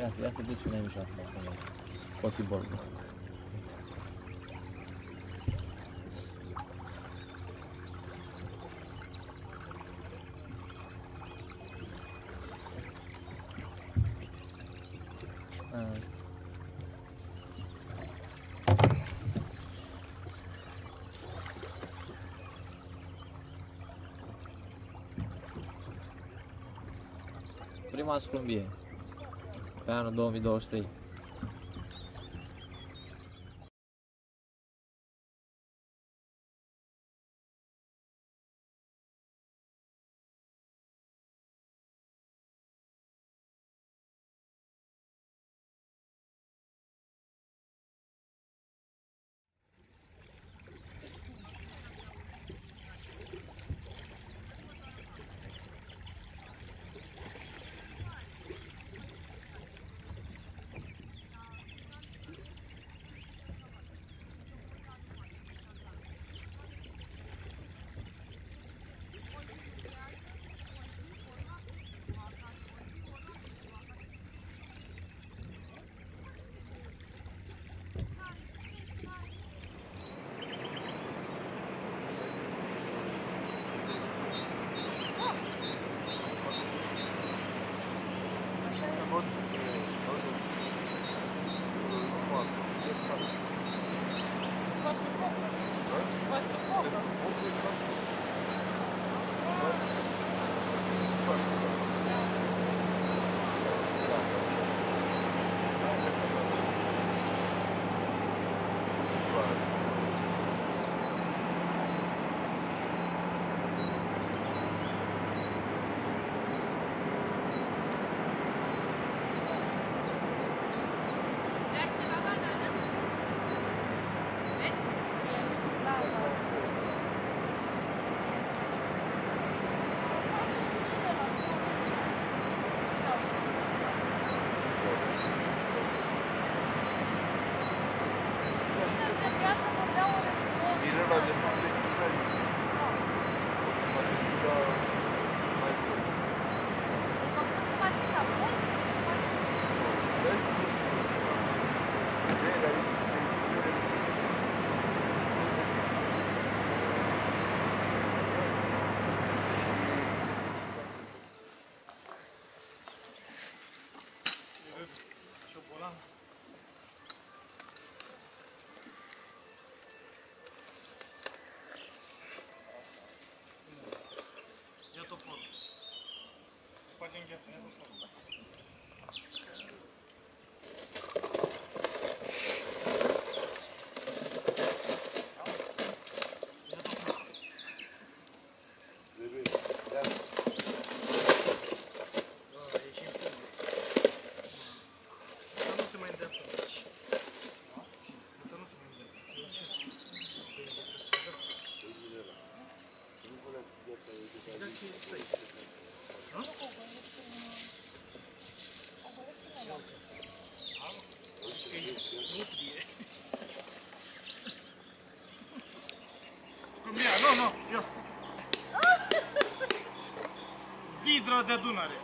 Ia să, ia să duci până aici acum. Cu ochii bolbi. Prima scumbie. Pe anul 2023. change up de Dunăre.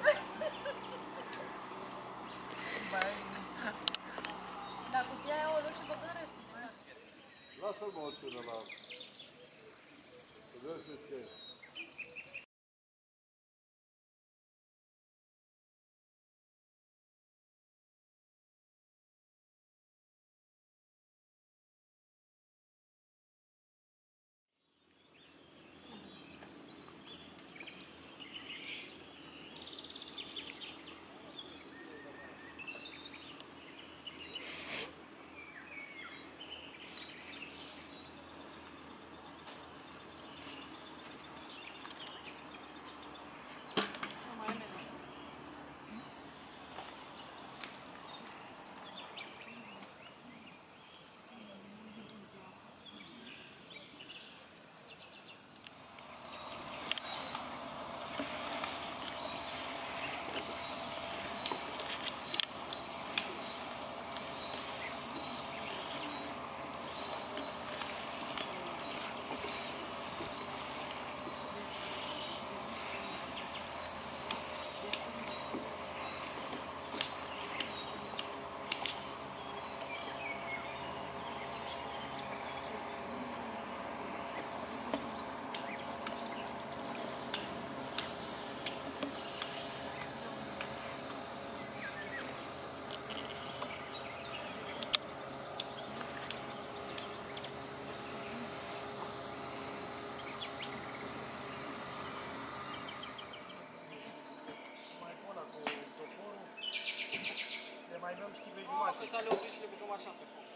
Mai dăm știi pe jumate. Să le opri și le băgăm așa pe foc.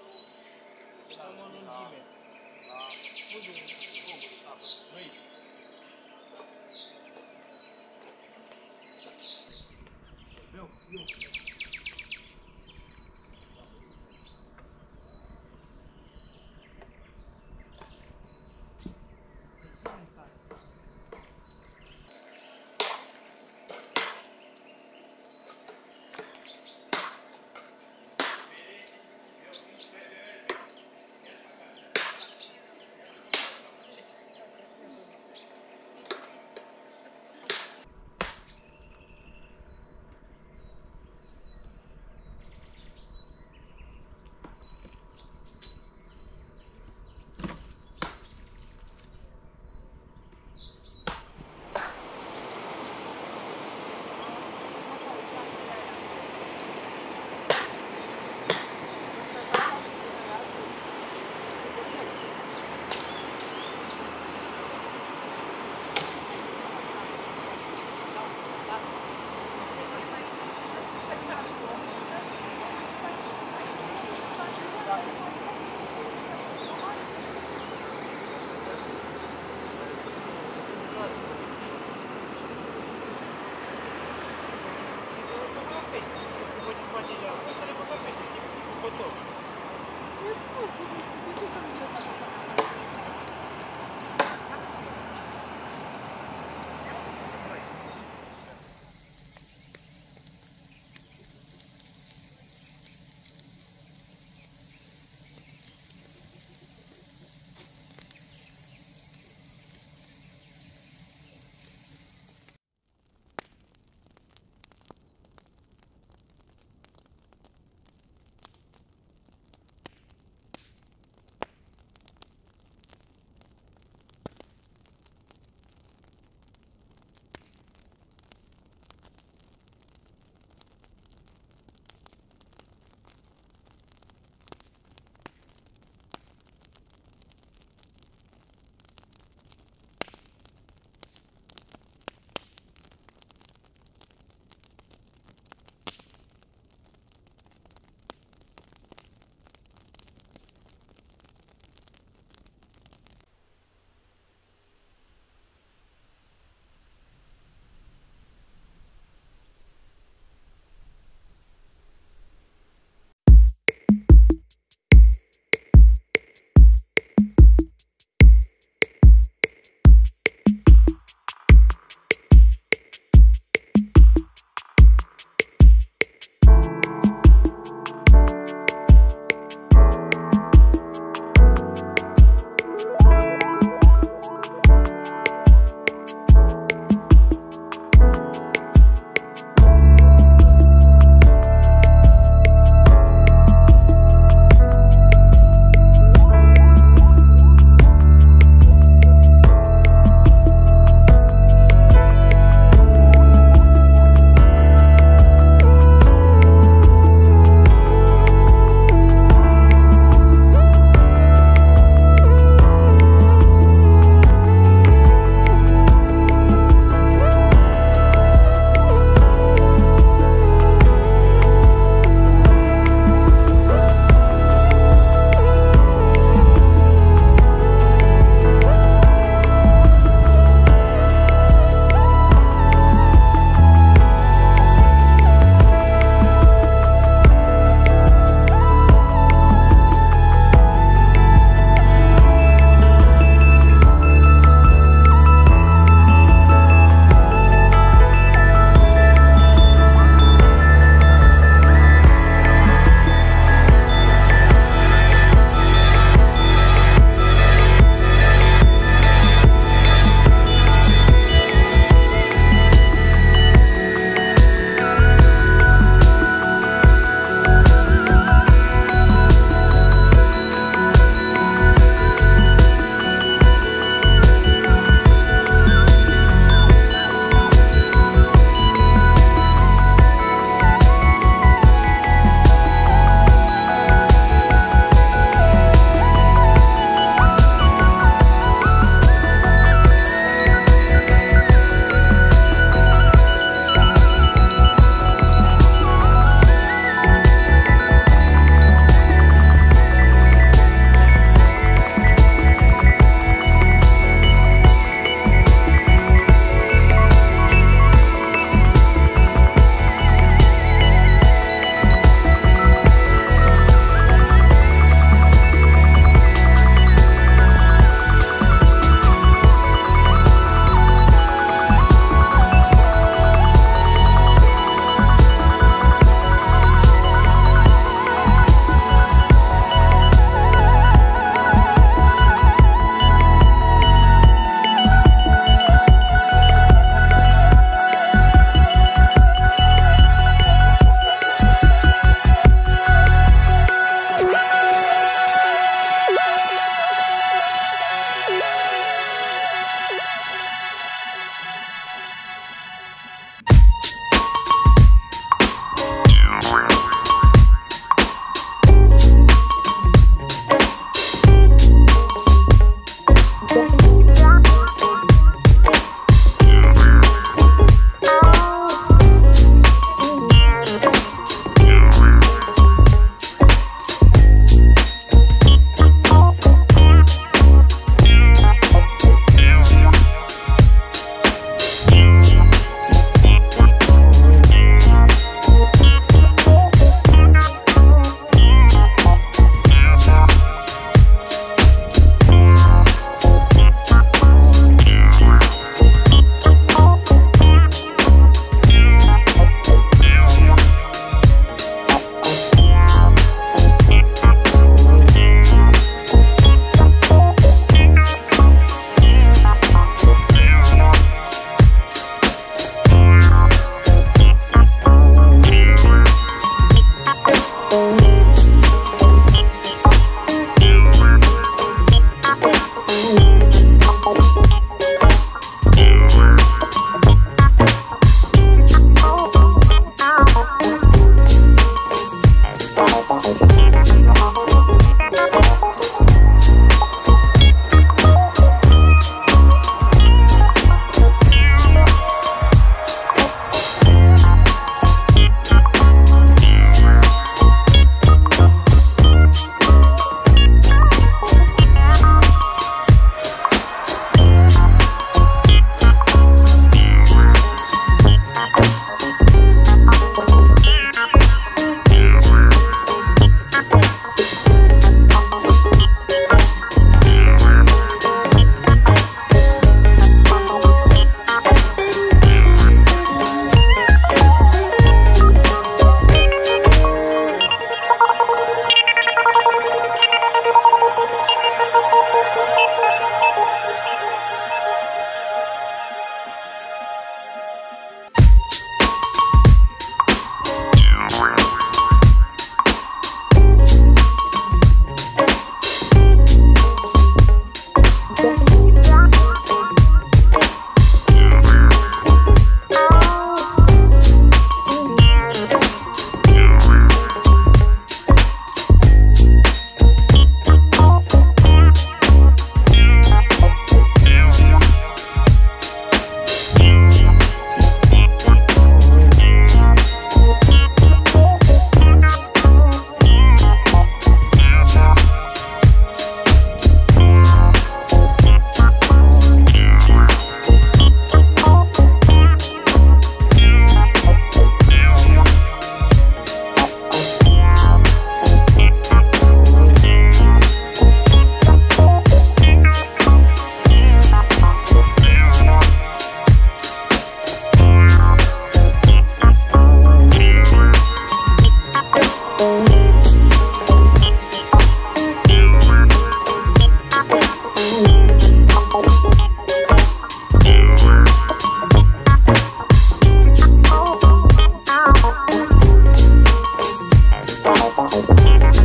Dăm o lungime. Unde e? Băi.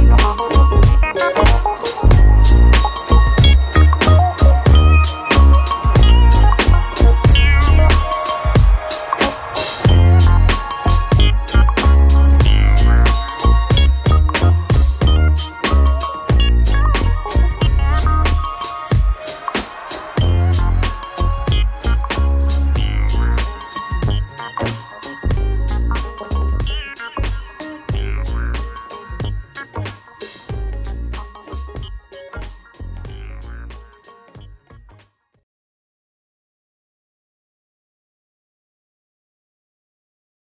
Oh,